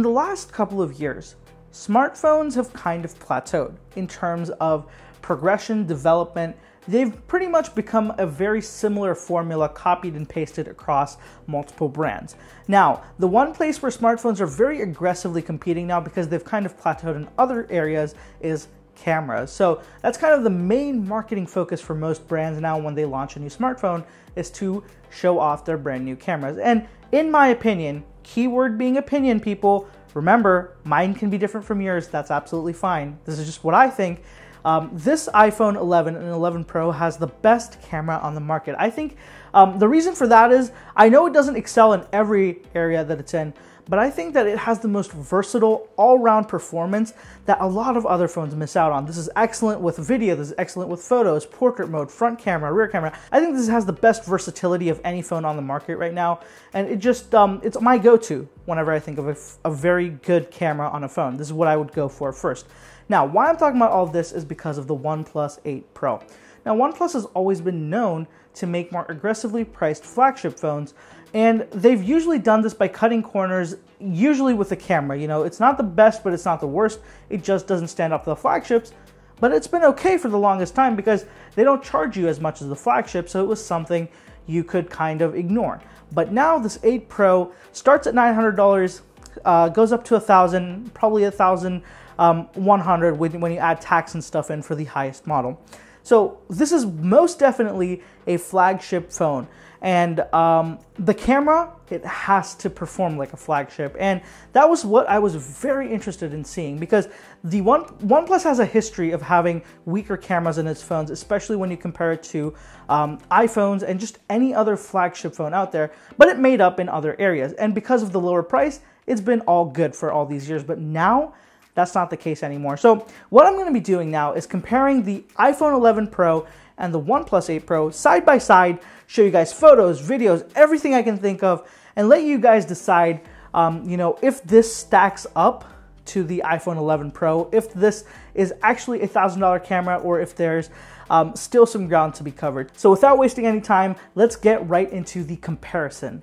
In the last couple of years, smartphones have kind of plateaued in terms of progression, development, they've pretty much become a very similar formula copied and pasted across multiple brands. Now, the one place where smartphones are very aggressively competing now because they've kind of plateaued in other areas is cameras. So that's kind of the main marketing focus for most brands now when they launch a new smartphone is to show off their brand new cameras. And in my opinion, keyword being opinion people, remember, mine can be different from yours. That's absolutely fine. This is just what I think. Um, this iPhone 11 and 11 Pro has the best camera on the market. I think um, the reason for that is I know it doesn't excel in every area that it's in, but I think that it has the most versatile all-round performance that a lot of other phones miss out on. This is excellent with video, this is excellent with photos, portrait mode, front camera, rear camera. I think this has the best versatility of any phone on the market right now, and it just, um, it's my go-to whenever I think of a, a very good camera on a phone. This is what I would go for first. Now, why I'm talking about all this is because of the OnePlus 8 Pro. Now, OnePlus has always been known to make more aggressively priced flagship phones, and they've usually done this by cutting corners, usually with the camera. You know, it's not the best, but it's not the worst. It just doesn't stand up to the flagships, but it's been okay for the longest time because they don't charge you as much as the flagship, so it was something you could kind of ignore. But now this 8 Pro starts at $900, uh, goes up to a thousand, probably a thousand um, 100 when, when you add tax and stuff in for the highest model. So this is most definitely a flagship phone. And um, the camera, it has to perform like a flagship. And that was what I was very interested in seeing because the One OnePlus has a history of having weaker cameras in its phones, especially when you compare it to um, iPhones and just any other flagship phone out there. But it made up in other areas. And because of the lower price, it's been all good for all these years. But now that's not the case anymore. So what I'm going to be doing now is comparing the iPhone 11 Pro and the OnePlus 8 Pro side by side, show you guys photos, videos, everything I can think of, and let you guys decide, um, you know, if this stacks up to the iPhone 11 Pro, if this is actually a $1,000 camera or if there's um, still some ground to be covered. So without wasting any time, let's get right into the comparison.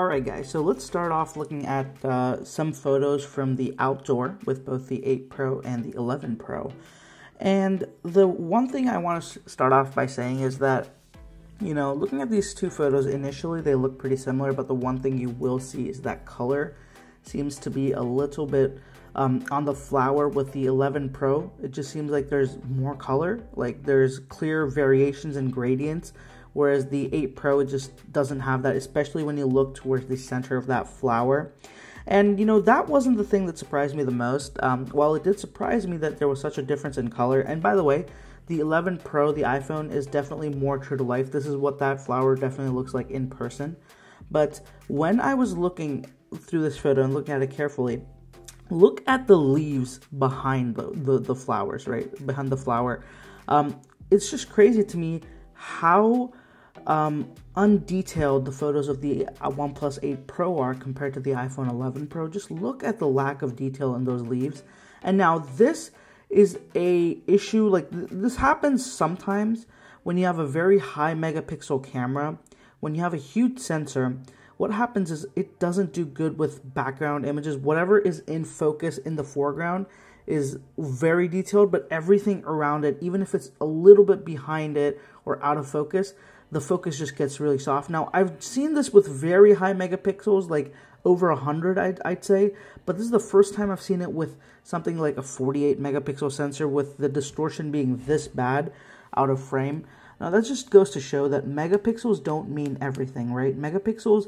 Alright guys, so let's start off looking at uh, some photos from the outdoor with both the 8 Pro and the 11 Pro. And the one thing I want to start off by saying is that, you know, looking at these two photos, initially they look pretty similar, but the one thing you will see is that color seems to be a little bit um, on the flower with the 11 Pro. It just seems like there's more color, like there's clear variations and gradients whereas the 8 Pro just doesn't have that, especially when you look towards the center of that flower. And you know, that wasn't the thing that surprised me the most. Um, while it did surprise me that there was such a difference in color, and by the way, the 11 Pro, the iPhone, is definitely more true to life. This is what that flower definitely looks like in person. But when I was looking through this photo and looking at it carefully, look at the leaves behind the, the, the flowers, right? Behind the flower. Um, it's just crazy to me how um, undetailed the photos of the uh, OnePlus 8 Pro are compared to the iPhone 11 Pro. Just look at the lack of detail in those leaves. And now this is a issue like th this happens sometimes when you have a very high megapixel camera, when you have a huge sensor, what happens is it doesn't do good with background images. Whatever is in focus in the foreground is very detailed, but everything around it, even if it's a little bit behind it or out of focus, the focus just gets really soft. Now, I've seen this with very high megapixels, like over 100, I'd, I'd say, but this is the first time I've seen it with something like a 48 megapixel sensor with the distortion being this bad out of frame. Now, that just goes to show that megapixels don't mean everything, right? Megapixels,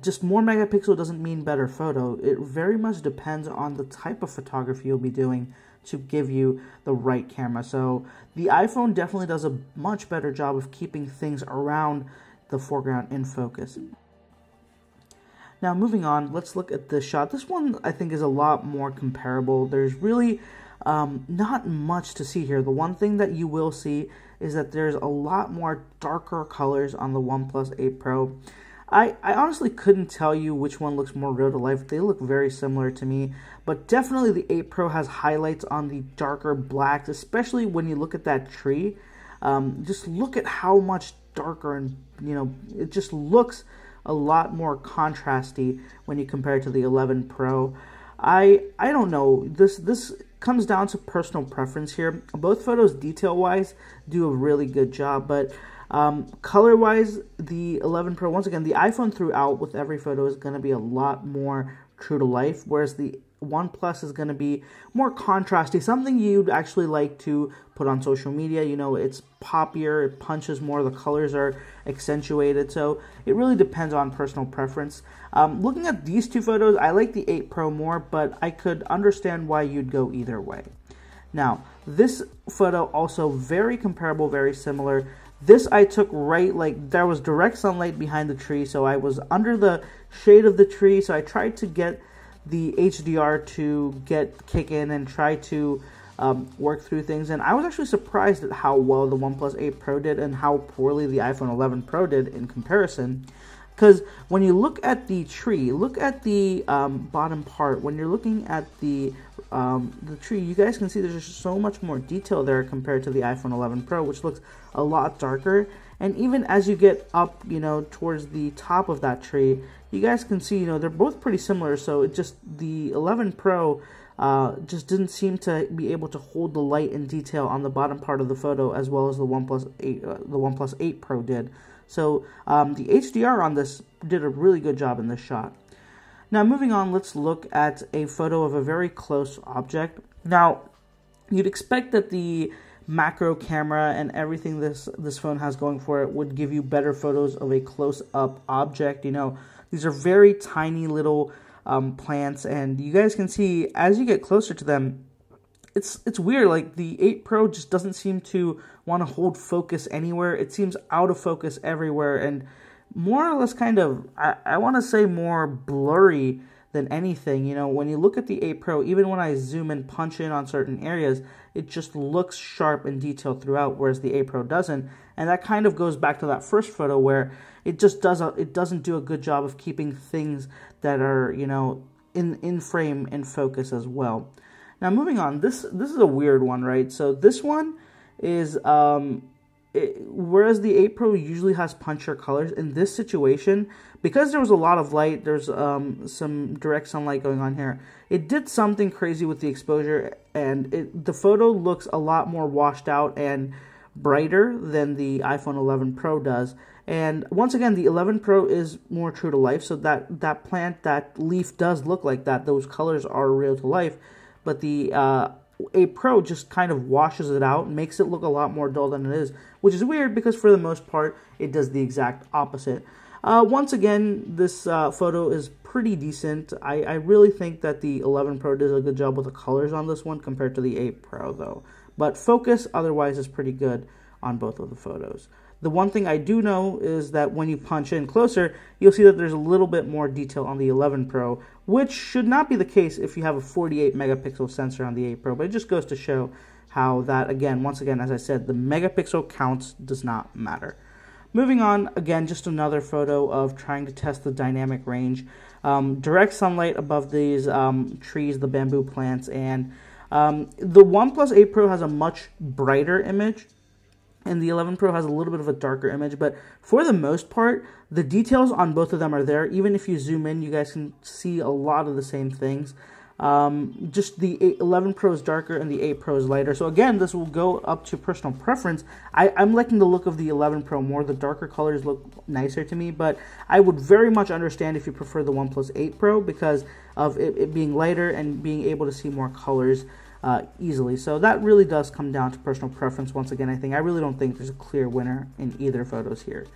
just more megapixel doesn't mean better photo. It very much depends on the type of photography you'll be doing to give you the right camera. So the iPhone definitely does a much better job of keeping things around the foreground in focus. Now moving on, let's look at this shot. This one I think is a lot more comparable. There's really um, not much to see here. The one thing that you will see is that there's a lot more darker colors on the OnePlus 8 Pro. I, I honestly couldn't tell you which one looks more real to life. They look very similar to me, but definitely the 8 Pro has highlights on the darker blacks, especially when you look at that tree. Um, just look at how much darker and you know it just looks a lot more contrasty when you compare it to the 11 Pro. I I don't know. This this comes down to personal preference here. Both photos detail wise do a really good job, but um, color wise, the 11 Pro once again the iPhone throughout with every photo is going to be a lot more true to life, whereas the OnePlus is going to be more contrasty, something you'd actually like to put on social media. You know, it's poppier, it punches more, the colors are accentuated, so it really depends on personal preference. Um, looking at these two photos, I like the 8 Pro more, but I could understand why you'd go either way. Now, this photo also very comparable, very similar. This I took right, like, there was direct sunlight behind the tree, so I was under the shade of the tree, so I tried to get the HDR to get kick in and try to um, work through things. And I was actually surprised at how well the OnePlus 8 Pro did and how poorly the iPhone 11 Pro did in comparison. Because when you look at the tree, look at the um, bottom part. When you're looking at the um, the tree, you guys can see there's just so much more detail there compared to the iPhone 11 Pro, which looks a lot darker. And even as you get up, you know, towards the top of that tree, you guys can see, you know, they're both pretty similar. So it just, the 11 Pro uh, just didn't seem to be able to hold the light and detail on the bottom part of the photo as well as the OnePlus 8, uh, the OnePlus 8 Pro did. So um, the HDR on this did a really good job in this shot. Now moving on, let's look at a photo of a very close object. Now, you'd expect that the macro camera and everything this this phone has going for it would give you better photos of a close up object. You know, these are very tiny little um, plants, and you guys can see as you get closer to them, it's it's weird. Like the 8 Pro just doesn't seem to want to hold focus anywhere. It seems out of focus everywhere, and more or less kind of I, I want to say more blurry than anything. You know, when you look at the 8 Pro, even when I zoom and punch in on certain areas, it just looks sharp and detailed throughout, whereas the 8 Pro doesn't. And that kind of goes back to that first photo where it just does a, it doesn't do a good job of keeping things that are you know in in frame and focus as well. Now moving on, this this is a weird one, right? So this one is um, it, whereas the 8 Pro usually has punchier colors, in this situation, because there was a lot of light, there's um, some direct sunlight going on here, it did something crazy with the exposure, and it, the photo looks a lot more washed out and brighter than the iPhone 11 Pro does. And once again, the 11 Pro is more true to life, so that, that plant, that leaf does look like that. Those colors are real to life, but the uh, 8 Pro just kind of washes it out and makes it look a lot more dull than it is, which is weird because for the most part, it does the exact opposite. Uh, once again, this uh, photo is pretty decent. I, I really think that the 11 Pro does a good job with the colors on this one compared to the 8 Pro, though. But focus otherwise is pretty good on both of the photos. The one thing I do know is that when you punch in closer, you'll see that there's a little bit more detail on the 11 Pro, which should not be the case if you have a 48 megapixel sensor on the 8 Pro, but it just goes to show how that, again, once again, as I said, the megapixel counts does not matter. Moving on, again, just another photo of trying to test the dynamic range. Um, direct sunlight above these um, trees, the bamboo plants, and um, the OnePlus 8 Pro has a much brighter image and the 11 Pro has a little bit of a darker image, but for the most part, the details on both of them are there. Even if you zoom in, you guys can see a lot of the same things. Um, just the 11 Pro is darker and the 8 Pro is lighter. So again, this will go up to personal preference. I, am liking the look of the 11 Pro more. The darker colors look nicer to me, but I would very much understand if you prefer the OnePlus 8 Pro because of it, it being lighter and being able to see more colors uh, easily. So that really does come down to personal preference. Once again, I think I really don't think there's a clear winner in either photos here.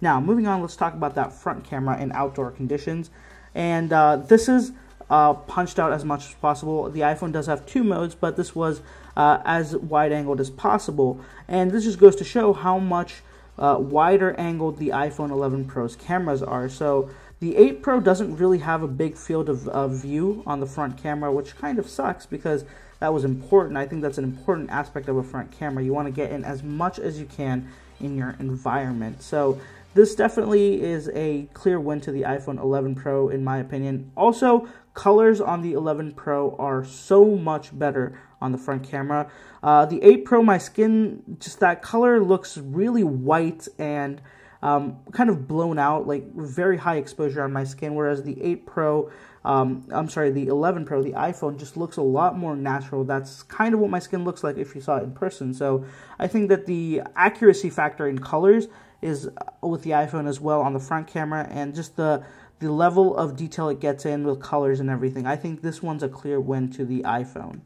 Now, moving on, let's talk about that front camera in outdoor conditions. And uh, this is uh, punched out as much as possible. The iPhone does have two modes, but this was uh, as wide angled as possible. And this just goes to show how much uh, wider angled the iPhone 11 Pro's cameras are. So the 8 Pro doesn't really have a big field of, of view on the front camera, which kind of sucks because that was important. I think that's an important aspect of a front camera. You want to get in as much as you can in your environment. So this definitely is a clear win to the iPhone 11 Pro in my opinion. Also, colors on the 11 Pro are so much better on the front camera. Uh, the 8 Pro, my skin, just that color looks really white and um, kind of blown out, like very high exposure on my skin, whereas the 8 Pro, um, I'm sorry, the 11 Pro, the iPhone, just looks a lot more natural. That's kind of what my skin looks like if you saw it in person. So I think that the accuracy factor in colors is uh, with the iPhone as well on the front camera, and just the the level of detail it gets in with colors and everything. I think this one's a clear win to the iPhone.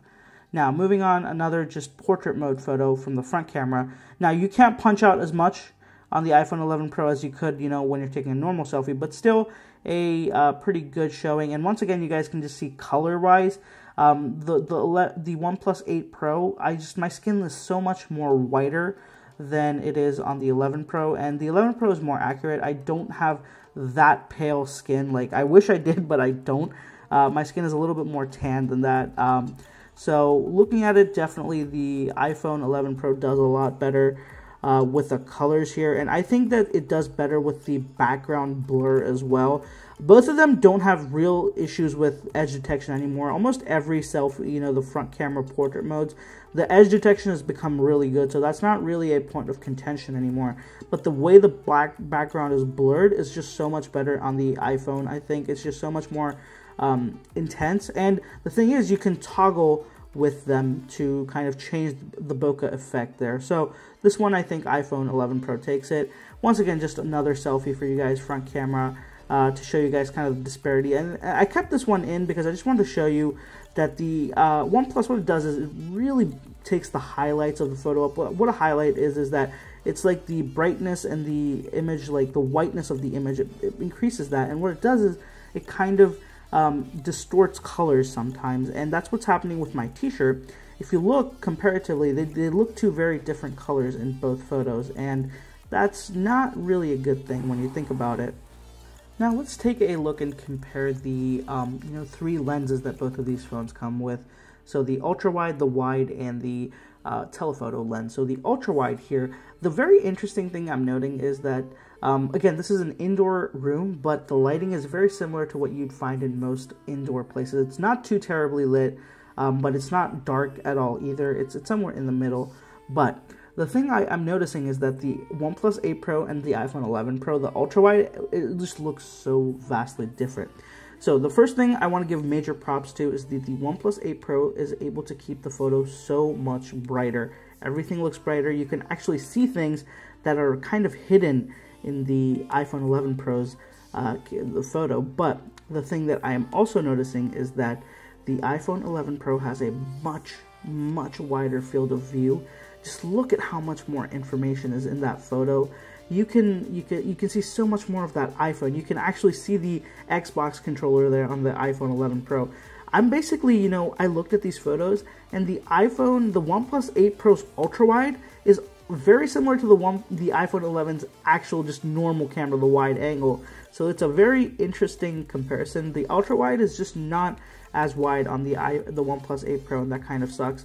Now, moving on, another just portrait mode photo from the front camera. Now, you can't punch out as much on the iPhone 11 Pro as you could, you know, when you're taking a normal selfie, but still a uh, pretty good showing. And once again, you guys can just see color-wise, um, the the the OnePlus 8 Pro, I just my skin is so much more whiter than it is on the 11 Pro, and the 11 Pro is more accurate. I don't have that pale skin. Like I wish I did, but I don't. Uh, my skin is a little bit more tan than that. Um, so looking at it, definitely the iPhone 11 Pro does a lot better uh, with the colors here, and I think that it does better with the background blur as well. Both of them don't have real issues with edge detection anymore. Almost every selfie, you know, the front camera portrait modes, the edge detection has become really good, so that's not really a point of contention anymore. But the way the black background is blurred is just so much better on the iPhone. I think it's just so much more um, intense. And the thing is, you can toggle with them to kind of change the bokeh effect there. So this one, I think iPhone 11 Pro takes it. Once again, just another selfie for you guys, front camera, uh, to show you guys kind of the disparity. And I kept this one in because I just wanted to show you that the uh, OnePlus, what it does is it really takes the highlights of the photo up. What a highlight is, is that it's like the brightness and the image, like the whiteness of the image, it, it increases that. And what it does is it kind of um, distorts colors sometimes, and that's what's happening with my t-shirt. If you look comparatively, they, they look two very different colors in both photos, and that's not really a good thing when you think about it. Now let's take a look and compare the um, you know three lenses that both of these phones come with. So the ultra wide, the wide, and the uh, telephoto lens. So the ultra wide here, the very interesting thing I'm noting is that um, again, this is an indoor room, but the lighting is very similar to what you'd find in most indoor places. It's not too terribly lit, um, but it's not dark at all either. It's, it's somewhere in the middle. But the thing I, am noticing is that the OnePlus 8 Pro and the iPhone 11 Pro, the ultra wide, it just looks so vastly different. So the first thing I want to give major props to is that the OnePlus 8 Pro is able to keep the photo so much brighter. Everything looks brighter. You can actually see things that are kind of hidden in the iPhone 11 Pro's uh, the photo. But the thing that I am also noticing is that the iPhone 11 Pro has a much, much wider field of view. Just look at how much more information is in that photo. You can you can you can see so much more of that iPhone. You can actually see the Xbox controller there on the iPhone 11 Pro. I'm basically, you know, I looked at these photos and the iPhone, the OnePlus 8 Pro's ultra wide is very similar to the one the iPhone 11's actual just normal camera, the wide angle. So it's a very interesting comparison. The ultra wide is just not as wide on the i the OnePlus 8 Pro, and that kind of sucks.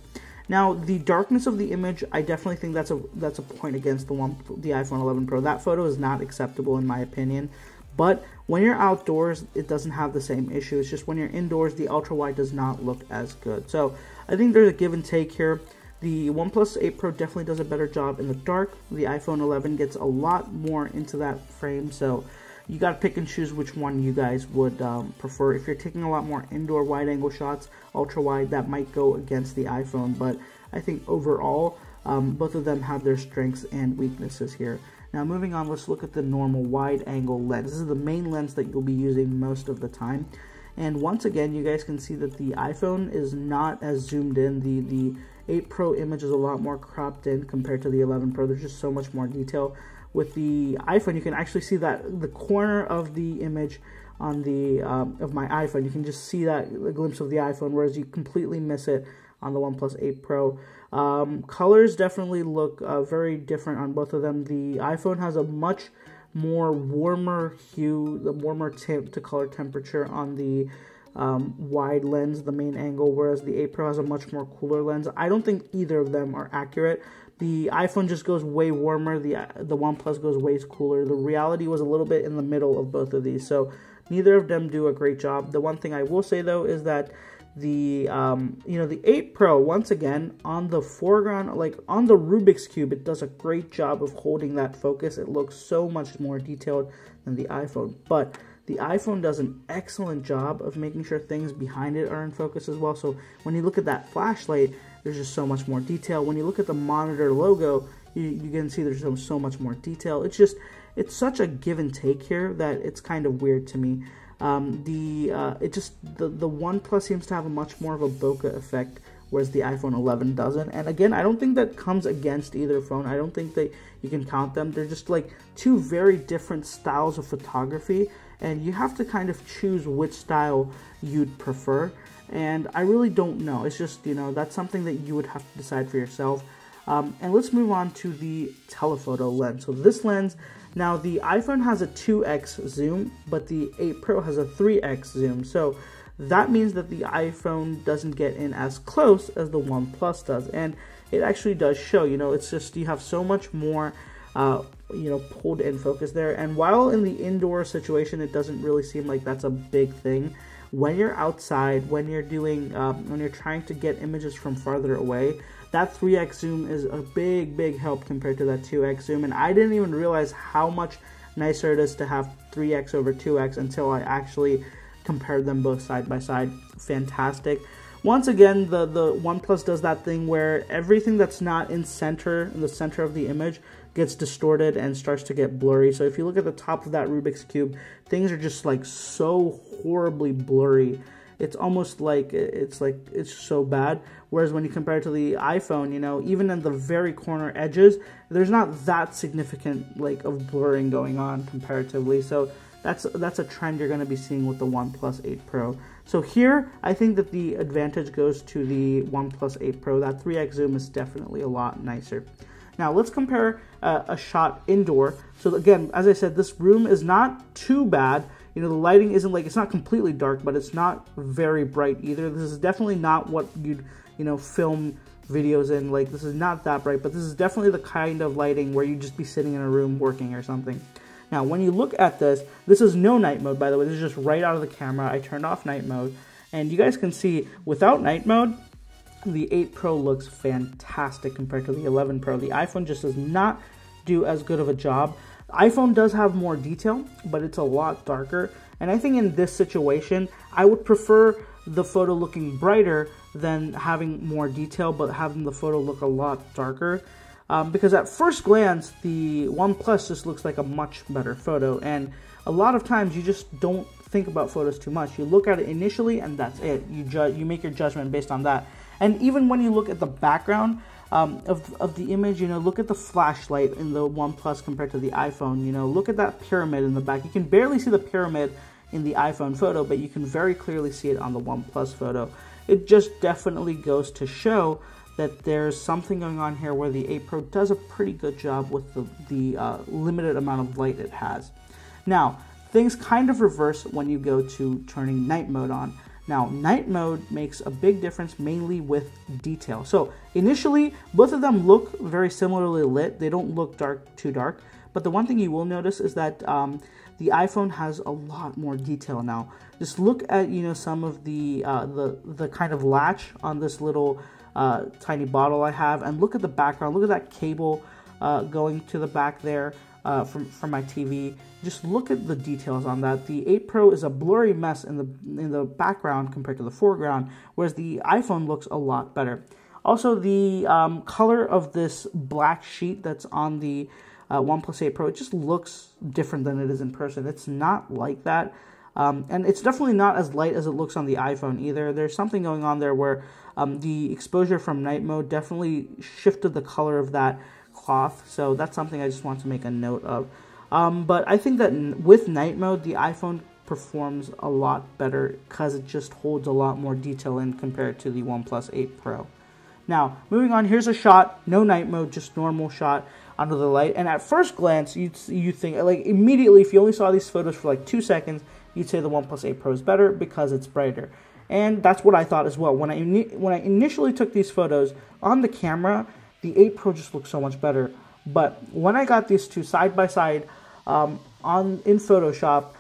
Now the darkness of the image, I definitely think that's a that's a point against the one the iPhone 11 Pro. That photo is not acceptable in my opinion. But when you're outdoors, it doesn't have the same issue. It's just when you're indoors, the ultra wide does not look as good. So I think there's a give and take here. The OnePlus 8 Pro definitely does a better job in the dark. The iPhone 11 gets a lot more into that frame, so you got to pick and choose which one you guys would um, prefer. If you're taking a lot more indoor wide angle shots, ultra wide, that might go against the iPhone, but I think overall, um, both of them have their strengths and weaknesses here. Now moving on, let's look at the normal wide angle lens. This is the main lens that you'll be using most of the time. And once again, you guys can see that the iPhone is not as zoomed in. The, the 8 Pro image is a lot more cropped in compared to the 11 Pro. There's just so much more detail. With the iPhone, you can actually see that the corner of the image on the um, of my iPhone, you can just see that a glimpse of the iPhone, whereas you completely miss it on the OnePlus 8 Pro. Um, colors definitely look uh, very different on both of them. The iPhone has a much more warmer hue, the warmer tint to color temperature on the um, wide lens, the main angle, whereas the 8 Pro has a much more cooler lens. I don't think either of them are accurate. The iPhone just goes way warmer. The the OnePlus goes way cooler. The reality was a little bit in the middle of both of these, so neither of them do a great job. The one thing I will say though is that the um, you know the 8 Pro once again on the foreground like on the Rubik's cube it does a great job of holding that focus it looks so much more detailed than the iPhone but the iPhone does an excellent job of making sure things behind it are in focus as well so when you look at that flashlight there's just so much more detail when you look at the monitor logo you, you can see there's so, so much more detail it's just it's such a give and take here that it's kind of weird to me um, the uh, it just the the OnePlus seems to have a much more of a bokeh effect, whereas the iPhone 11 doesn't. And again, I don't think that comes against either phone. I don't think that you can count them. They're just like two very different styles of photography, and you have to kind of choose which style you'd prefer. And I really don't know. It's just you know that's something that you would have to decide for yourself. Um, and let's move on to the telephoto lens. So this lens now the iPhone has a 2x zoom, but the 8 Pro has a 3x zoom. So that means that the iPhone doesn't get in as close as the OnePlus does. And it actually does show, you know, it's just you have so much more uh, you know, pulled in focus there. And while in the indoor situation, it doesn't really seem like that's a big thing. When you're outside, when you're doing, um, when you're trying to get images from farther away, that 3x zoom is a big, big help compared to that 2x zoom. And I didn't even realize how much nicer it is to have 3x over 2x until I actually compared them both side by side. Fantastic. Once again, the, the OnePlus does that thing where everything that's not in center, in the center of the image, gets distorted and starts to get blurry. So if you look at the top of that Rubik's Cube, things are just like so horribly blurry it's almost like it's like it's so bad. Whereas when you compare it to the iPhone, you know, even in the very corner edges, there's not that significant like of blurring going on comparatively. So that's that's a trend you're going to be seeing with the OnePlus 8 Pro. So here, I think that the advantage goes to the OnePlus 8 Pro. That 3x zoom is definitely a lot nicer. Now let's compare uh, a shot indoor. So again, as I said, this room is not too bad. You know the lighting isn't like it's not completely dark but it's not very bright either. This is definitely not what you'd you know film videos in. Like this is not that bright but this is definitely the kind of lighting where you'd just be sitting in a room working or something. Now when you look at this this is no night mode by the way. This is just right out of the camera. I turned off night mode. And you guys can see without night mode the 8 Pro looks fantastic compared to the 11 Pro. The iPhone just does not do as good of a job iPhone does have more detail, but it's a lot darker. And I think in this situation, I would prefer the photo looking brighter than having more detail, but having the photo look a lot darker. Um, because at first glance, the OnePlus just looks like a much better photo. And a lot of times, you just don't think about photos too much. You look at it initially, and that's it. You ju- you make your judgment based on that. And even when you look at the background, um, of, of the image, you know, look at the flashlight in the OnePlus compared to the iPhone. You know, look at that pyramid in the back. You can barely see the pyramid in the iPhone photo, but you can very clearly see it on the OnePlus photo. It just definitely goes to show that there's something going on here where the 8 Pro does a pretty good job with the, the uh, limited amount of light it has. Now, things kind of reverse when you go to turning night mode on. Now, night mode makes a big difference mainly with detail. So initially, both of them look very similarly lit. They don't look dark too dark. But the one thing you will notice is that um, the iPhone has a lot more detail now. Just look at you know some of the uh, the the kind of latch on this little uh, tiny bottle I have, and look at the background. Look at that cable uh, going to the back there uh, from from my TV. Just look at the details on that. The 8 Pro is a blurry mess in the in the background compared to the foreground, whereas the iPhone looks a lot better. Also, the um, color of this black sheet that's on the uh, OnePlus 8 Pro it just looks different than it is in person. It's not like that. Um, and it's definitely not as light as it looks on the iPhone either. There's something going on there where um, the exposure from night mode definitely shifted the color of that cloth. So that's something I just want to make a note of. Um, but I think that with night mode, the iPhone performs a lot better because it just holds a lot more detail in compared to the OnePlus 8 Pro. Now, moving on, here's a shot, no night mode, just normal shot under the light. And at first glance, you you think like immediately if you only saw these photos for like two seconds, you'd say the OnePlus 8 Pro is better because it's brighter. And that's what I thought as well. When I when I initially took these photos on the camera, the 8 Pro just looks so much better. But when I got these two side by side um, on in Photoshop,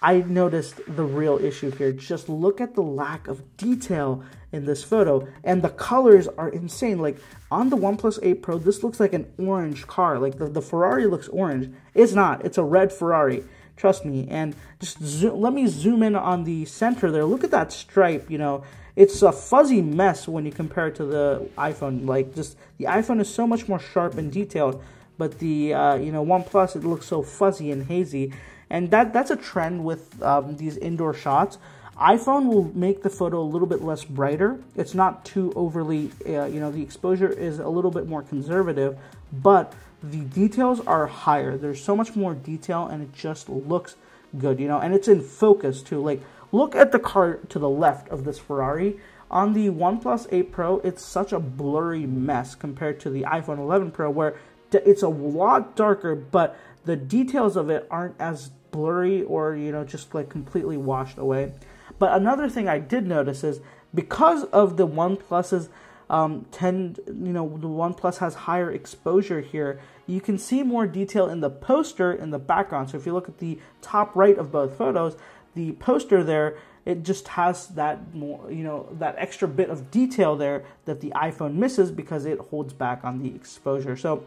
I noticed the real issue here. Just look at the lack of detail in this photo, and the colors are insane. Like on the OnePlus 8 Pro, this looks like an orange car. Like the, the Ferrari looks orange. It's not, it's a red Ferrari. Trust me. And just zoom, let me zoom in on the center there. Look at that stripe, you know. It's a fuzzy mess when you compare it to the iPhone. Like, just the iPhone is so much more sharp and detailed, but the uh, you know OnePlus it looks so fuzzy and hazy and that that's a trend with um, these indoor shots. iPhone will make the photo a little bit less brighter. It's not too overly, uh, you know, the exposure is a little bit more conservative, but the details are higher. There's so much more detail, and it just looks good, you know, and it's in focus too. Like, look at the car to the left of this Ferrari. On the OnePlus 8 Pro, it's such a blurry mess compared to the iPhone 11 Pro, where it's a lot darker, but the details of it aren't as blurry or you know just like completely washed away. But another thing I did notice is because of the OnePlus's um, tend you know the OnePlus has higher exposure here. You can see more detail in the poster in the background. So if you look at the top right of both photos, the poster there it just has that more you know that extra bit of detail there that the iPhone misses because it holds back on the exposure. So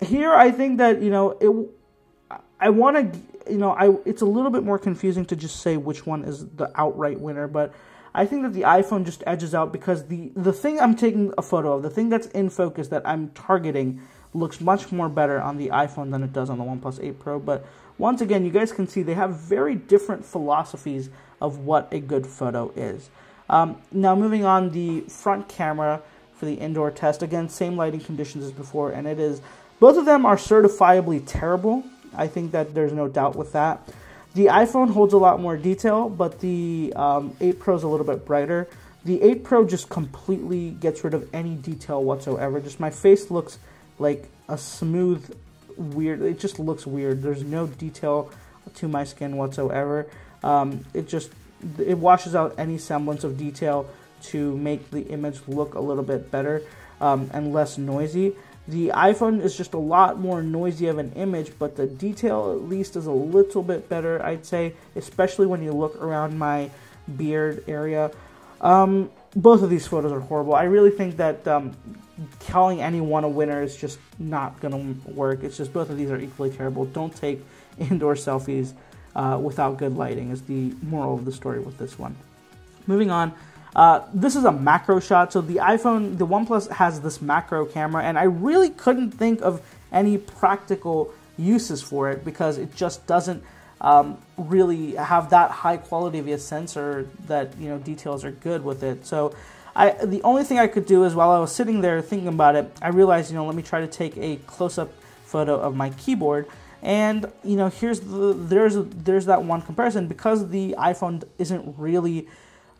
here I think that you know it I want to you know, I it's a little bit more confusing to just say which one is the outright winner, but I think that the iPhone just edges out because the the thing I'm taking a photo of, the thing that's in focus that I'm targeting looks much more better on the iPhone than it does on the OnePlus 8 Pro, but once again, you guys can see they have very different philosophies of what a good photo is. Um, now, moving on, the front camera for the indoor test. Again, same lighting conditions as before, and it is both of them are certifiably terrible. I think that there's no doubt with that. The iPhone holds a lot more detail, but the um, 8 Pro is a little bit brighter. The 8 Pro just completely gets rid of any detail whatsoever. Just my face looks like a smooth, weird. It just looks weird. There's no detail to my skin whatsoever. Um, it just it washes out any semblance of detail to make the image look a little bit better um, and less noisy. The iPhone is just a lot more noisy of an image, but the detail at least is a little bit better, I'd say, especially when you look around my beard area. Um, both of these photos are horrible. I really think that um, calling anyone a winner is just not going to work. It's just both of these are equally terrible. Don't take indoor selfies uh, without good lighting, is the moral of the story with this one. Moving on. Uh, this is a macro shot. So the iPhone, the OnePlus has this macro camera, and I really couldn't think of any practical uses for it because it just doesn't um, really have that high quality of a sensor that you know details are good with it. So I the only thing I could do is while I was sitting there thinking about it, I realized you know let me try to take a close up photo of my keyboard. And you know here's the there's there's that one comparison because the iPhone isn't really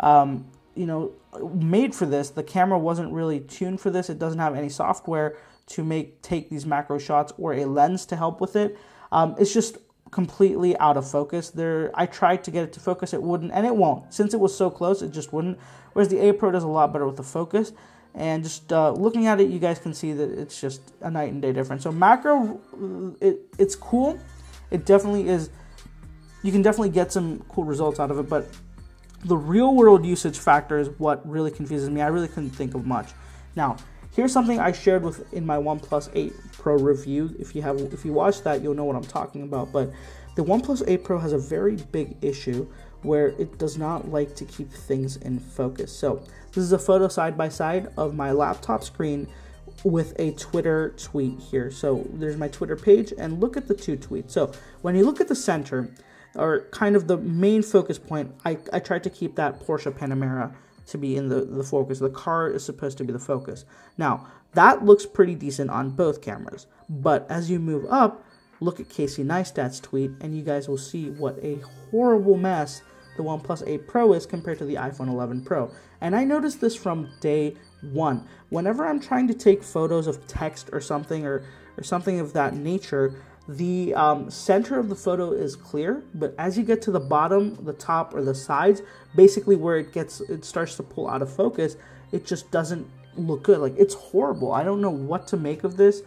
um, you know made for this. The camera wasn't really tuned for this. It doesn't have any software to make take these macro shots or a lens to help with it. Um, it's just completely out of focus. There, I tried to get it to focus, it wouldn't, and it won't. Since it was so close, it just wouldn't. Whereas the 8 Pro does a lot better with the focus. And just uh, looking at it, you guys can see that it's just a night and day difference. So macro, it, it's cool. It definitely is. You can definitely get some cool results out of it, but the real world usage factor is what really confuses me. I really couldn't think of much. Now, here's something I shared with in my OnePlus 8 Pro review. If you have if you watch that, you'll know what I'm talking about. But the OnePlus 8 Pro has a very big issue where it does not like to keep things in focus. So, this is a photo side by side of my laptop screen with a Twitter tweet here. So, there's my Twitter page and look at the two tweets. So, when you look at the center, or kind of the main focus point, I, I tried to keep that Porsche Panamera to be in the, the focus. The car is supposed to be the focus. Now, that looks pretty decent on both cameras. But as you move up, look at Casey Neistat's tweet, and you guys will see what a horrible mess the OnePlus 8 Pro is compared to the iPhone 11 Pro. And I noticed this from day one. Whenever I'm trying to take photos of text or something or, or something of that nature, the um, center of the photo is clear, but as you get to the bottom, the top, or the sides, basically where it gets, it starts to pull out of focus, it just doesn't look good. Like it's horrible. I don't know what to make of this.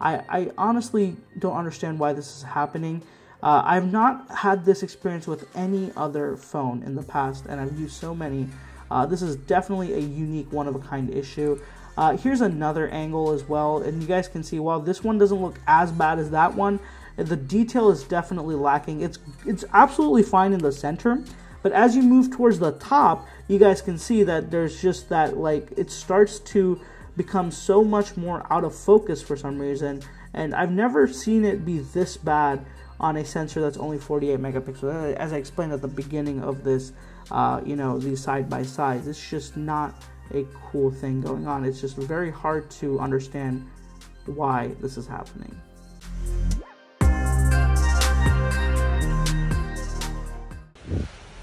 I, I honestly don't understand why this is happening. Uh, I've not had this experience with any other phone in the past, and I've used so many. Uh, this is definitely a unique, one of a kind issue. Uh, here's another angle as well, and you guys can see while this one doesn't look as bad as that one, the detail is definitely lacking. It's it's absolutely fine in the center, but as you move towards the top, you guys can see that there's just that like it starts to become so much more out of focus for some reason, and I've never seen it be this bad on a sensor that's only 48 megapixels. As I explained at the beginning of this, uh, you know, these side by sides, it's just not a cool thing going on. It's just very hard to understand why this is happening.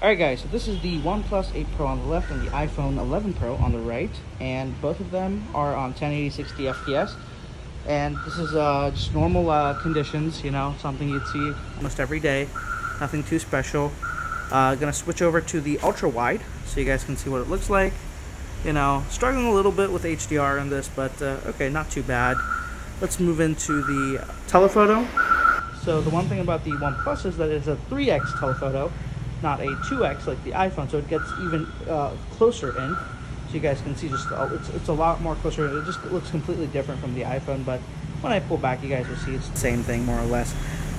Alright guys, so this is the OnePlus 8 Pro on the left and the iPhone 11 Pro on the right, and both of them are on 1080 60 FPS. And this is uh, just normal uh, conditions, you know, something you'd see almost every day, nothing too special. Uh, gonna switch over to the ultra wide so you guys can see what it looks like. You know, struggling a little bit with HDR on this, but uh, okay, not too bad. Let's move into the telephoto. So the one thing about the OnePlus is that it's a 3x telephoto, not a 2x like the iPhone, so it gets even uh, closer in. So you guys can see just, uh, it's, it's a lot more closer. It just looks completely different from the iPhone, but when I pull back, you guys will see it's the same thing more or less.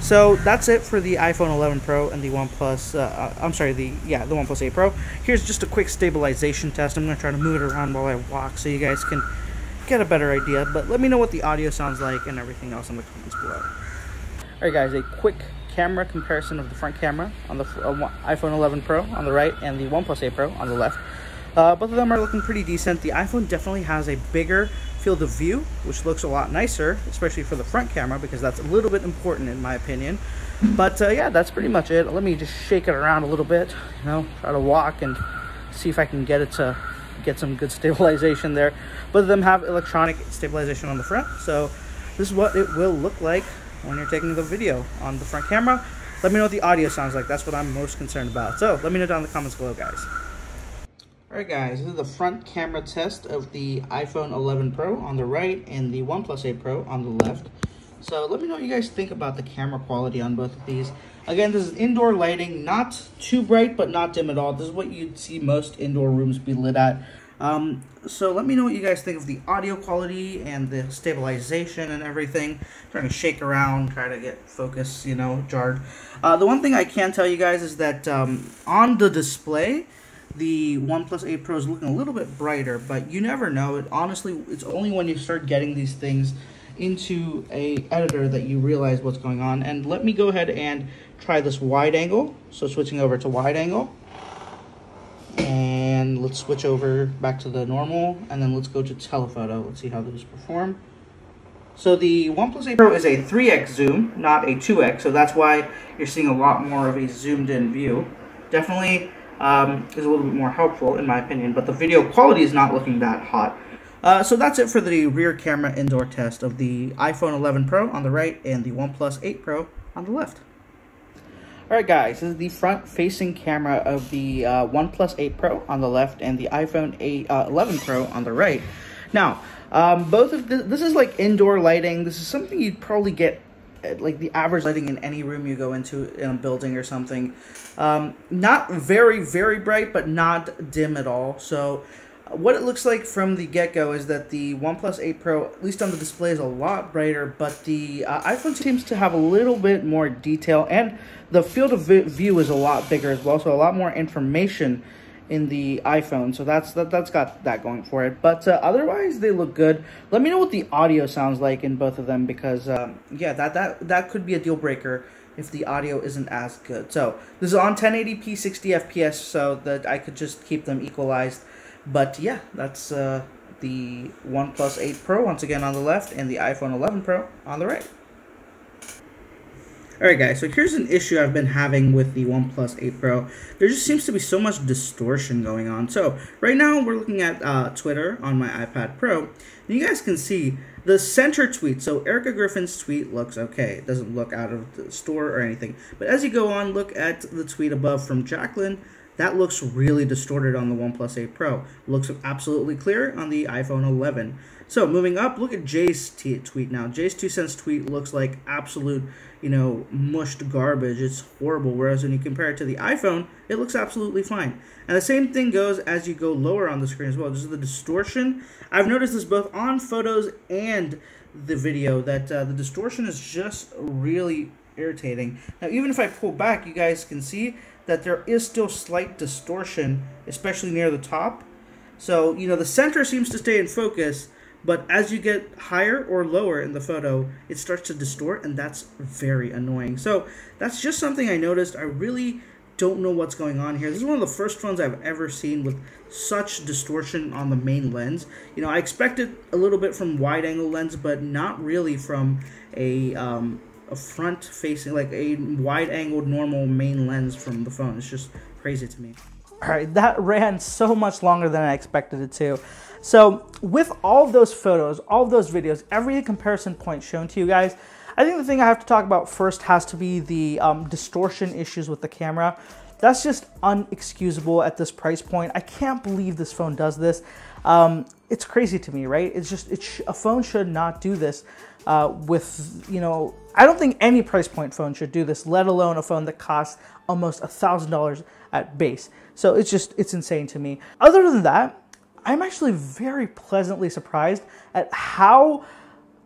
So that's it for the iPhone 11 Pro and the OnePlus, uh, uh, I'm sorry, the, yeah, the OnePlus 8 Pro. Here's just a quick stabilization test. I'm going to try to move it around while I walk so you guys can get a better idea. But let me know what the audio sounds like and everything else in the comments below. Alright guys, a quick camera comparison of the front camera on the uh, iPhone 11 Pro on the right and the OnePlus 8 Pro on the left. Uh, both of them are looking pretty decent. The iPhone definitely has a bigger field of view, which looks a lot nicer, especially for the front camera, because that's a little bit important in my opinion. But uh, yeah, that's pretty much it. Let me just shake it around a little bit, you know, try to walk and see if I can get it to get some good stabilization there. Both of them have electronic stabilization on the front, so this is what it will look like when you're taking the video on the front camera. Let me know what the audio sounds like. That's what I'm most concerned about. So let me know down in the comments below, guys. Alright guys, this is the front camera test of the iPhone 11 Pro on the right and the OnePlus 8 Pro on the left. So let me know what you guys think about the camera quality on both of these. Again, this is indoor lighting, not too bright, but not dim at all. This is what you'd see most indoor rooms be lit at. Um, so let me know what you guys think of the audio quality and the stabilization and everything. I'm trying to shake around, try to get focus, you know, jarred. Uh, the one thing I can tell you guys is that um, on the display, the OnePlus 8 Pro is looking a little bit brighter, but you never know. It honestly, it's only when you start getting these things into a editor that you realize what's going on. And let me go ahead and try this wide angle. So switching over to wide angle and let's switch over back to the normal and then let's go to telephoto let's see how those perform so the OnePlus 8 Pro is a 3x zoom not a 2x so that's why you're seeing a lot more of a zoomed in view definitely um, is a little bit more helpful in my opinion but the video quality is not looking that hot uh, so that's it for the rear camera indoor test of the iPhone 11 Pro on the right and the OnePlus 8 Pro on the left Alright guys, this is the front-facing camera of the uh, OnePlus 8 Pro on the left and the iPhone 8, uh, 11 Pro on the right. Now, um, both of this, this is like indoor lighting. This is something you'd probably get like the average lighting in any room you go into in a building or something. Um, not very, very bright, but not dim at all. So what it looks like from the get-go is that the OnePlus 8 Pro, at least on the display, is a lot brighter, but the uh, iPhone seems to have a little bit more detail, and the field of view is a lot bigger as well, so a lot more information in the iPhone, so that's that, that's got that going for it. But uh, otherwise, they look good. Let me know what the audio sounds like in both of them, because um, yeah, that, that, that could be a deal breaker if the audio isn't as good. So this is on 1080p 60 FPS, so that I could just keep them equalized. But yeah, that's uh, the OnePlus 8 Pro once again on the left and the iPhone 11 Pro on the right. Alright guys, so here's an issue I've been having with the OnePlus 8 Pro. There just seems to be so much distortion going on. So right now we're looking at uh, Twitter on my iPad Pro. And you guys can see the center tweet. So Erica Griffin's tweet looks okay. It doesn't look out of the store or anything. But as you go on, look at the tweet above from Jacqueline that looks really distorted on the OnePlus 8 Pro. Looks absolutely clear on the iPhone 11. So moving up, look at Jay's tweet now. Jay's two cents tweet looks like absolute, you know, mushed garbage. It's horrible. Whereas when you compare it to the iPhone, it looks absolutely fine. And the same thing goes as you go lower on the screen as well. Just the distortion. I've noticed this both on photos and the video that uh, the distortion is just really irritating. Now, even if I pull back, you guys can see that there is still slight distortion, especially near the top. So, you know, the center seems to stay in focus, but as you get higher or lower in the photo, it starts to distort, and that's very annoying. So that's just something I noticed. I really don't know what's going on here. This is one of the first phones I've ever seen with such distortion on the main lens. You know, I expected a little bit from wide-angle lens, but not really from a um, a front-facing, like a wide-angled normal main lens from the phone. It's just crazy to me. All right, that ran so much longer than I expected it to. So with all those photos, all those videos, every comparison point shown to you guys, I think the thing I have to talk about first has to be the um, distortion issues with the camera. That's just unexcusable at this price point. I can't believe this phone does this. Um, it's crazy to me, right? It's just it a phone should not do this. Uh, with you know, I don't think any price point phone should do this, let alone a phone that costs almost a thousand dollars at base. So it's just it's insane to me. Other than that, I'm actually very pleasantly surprised at how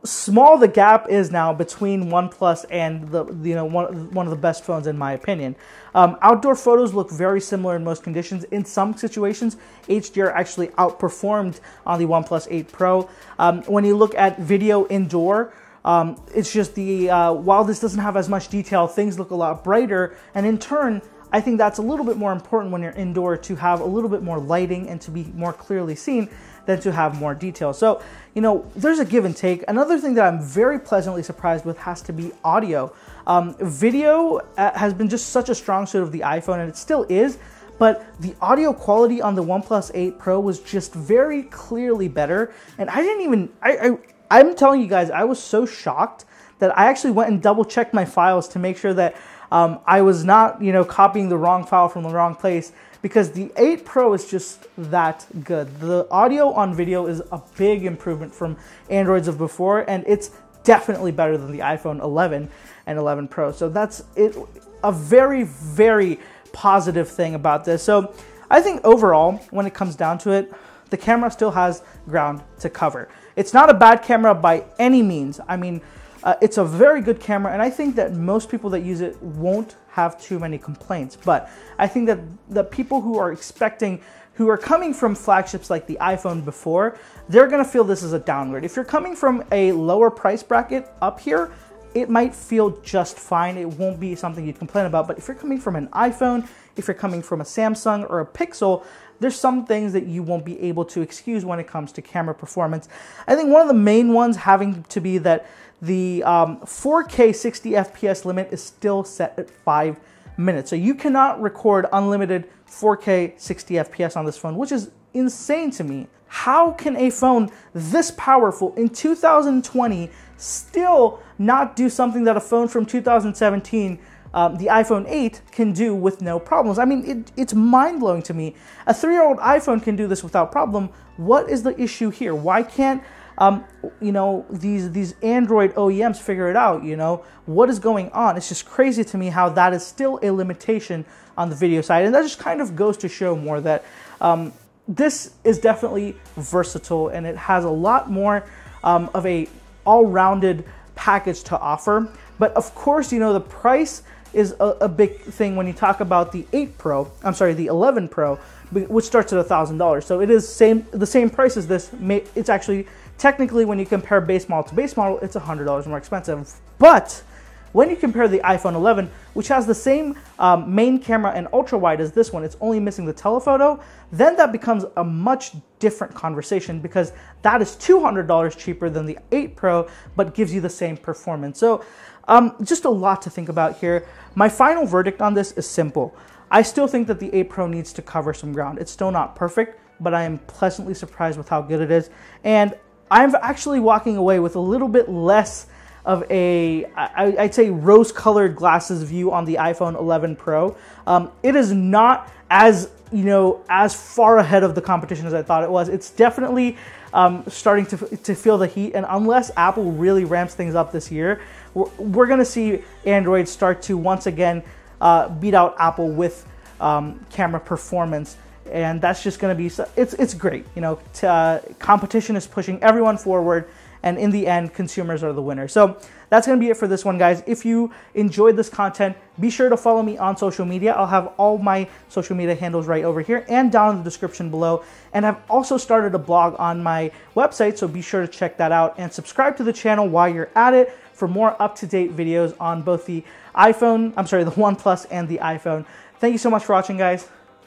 small the gap is now between OnePlus and the you know one one of the best phones in my opinion. Um, outdoor photos look very similar in most conditions. In some situations, HDR actually outperformed on the OnePlus 8 Pro. Um, when you look at video indoor. Um, it's just the uh, while this doesn't have as much detail, things look a lot brighter, and in turn, I think that's a little bit more important when you're indoor to have a little bit more lighting and to be more clearly seen than to have more detail. So, you know, there's a give and take. Another thing that I'm very pleasantly surprised with has to be audio. Um, video uh, has been just such a strong suit of the iPhone, and it still is. But the audio quality on the OnePlus 8 Pro was just very clearly better. And I didn't even, I, I I'm telling you guys, I was so shocked that I actually went and double checked my files to make sure that um, I was not, you know, copying the wrong file from the wrong place because the 8 Pro is just that good. The audio on video is a big improvement from Androids of before, and it's definitely better than the iPhone 11 and 11 Pro. So that's it. A very, very positive thing about this. So I think overall, when it comes down to it, the camera still has ground to cover. It's not a bad camera by any means. I mean, uh, it's a very good camera, and I think that most people that use it won't have too many complaints. But I think that the people who are expecting, who are coming from flagships like the iPhone before, they're gonna feel this is a downgrade. If you're coming from a lower price bracket up here, it might feel just fine. It won't be something you'd complain about. But if you're coming from an iPhone, if you're coming from a Samsung or a Pixel, there's some things that you won't be able to excuse when it comes to camera performance. I think one of the main ones having to be that the um, 4K 60 FPS limit is still set at 5 minutes. So you cannot record unlimited 4K 60 FPS on this phone, which is insane to me. How can a phone this powerful in 2020 still not do something that a phone from 2017 um, the iPhone 8 can do with no problems. I mean, it, it's mind blowing to me. A three year old iPhone can do this without problem. What is the issue here? Why can't um, you know, these these Android OEMs figure it out. You know, what is going on? It's just crazy to me how that is still a limitation on the video side, and that just kind of goes to show more that um, this is definitely versatile and it has a lot more um, of a all-rounded package to offer. But of course, you know, the price is a, a, big thing when you talk about the 8 Pro. I'm sorry, the 11 Pro, which starts at $1,000. So it is same the same price as this. It's actually Technically, when you compare base model to base model, it's $100 more expensive. But when you compare the iPhone 11, which has the same um, main camera and ultra wide as this one, it's only missing the telephoto, then that becomes a much different conversation because that is $200 cheaper than the 8 Pro, but gives you the same performance. So, um, just a lot to think about here. My final verdict on this is simple. I still think that the 8 Pro needs to cover some ground. It's still not perfect, but I am pleasantly surprised with how good it is. And I'm actually walking away with a little bit less of a, I'd say, rose colored glasses view on the iPhone 11 Pro. Um, it is not as you know as far ahead of the competition as I thought it was. It's definitely um, starting to, to feel the heat, and unless Apple really ramps things up this year, we're, we're going to see Android start to once again uh, beat out Apple with um, camera performance. And that's just going to be it's it's great, you know. Uh, competition is pushing everyone forward, and in the end, consumers are the winner. So that's going to be it for this one, guys. If you enjoyed this content, be sure to follow me on social media. I'll have all my social media handles right over here and down in the description below. And I've also started a blog on my website, so be sure to check that out and subscribe to the channel while you're at it for more up-to-date videos on both the iPhone, I'm sorry, the OnePlus and the iPhone. Thank you so much for watching, guys.